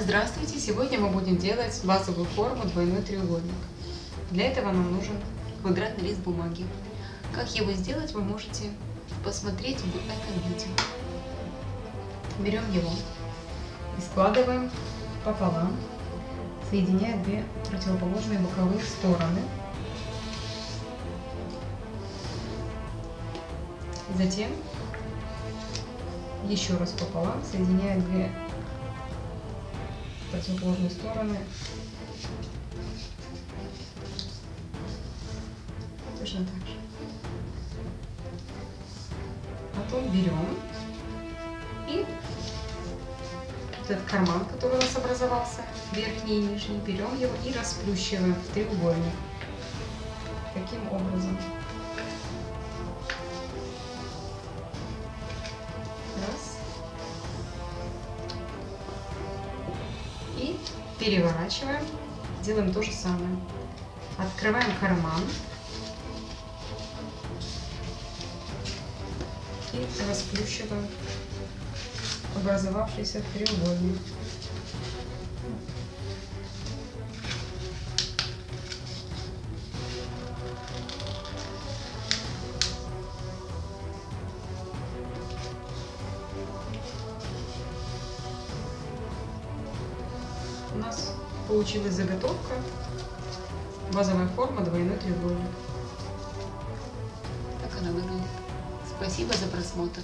Здравствуйте! Сегодня мы будем делать базовую форму двойной треугольник. Для этого нам нужен квадратный лист бумаги. Как его сделать, вы можете посмотреть в этом видео. Берем его и складываем пополам, соединяя две противоположные боковые стороны. Затем еще раз пополам, соединяя две противоположные стороны. Точно так же. Потом берем и вот этот карман, который у нас образовался, верхний и нижний, берем его и расплющиваем в треугольник. Таким образом. Переворачиваем. Делаем то же самое. Открываем карман. И расплющиваем образовавшийся треугольник. У нас получилась заготовка, базовая форма двойной треугольник. Так она выглядит. Спасибо за просмотр.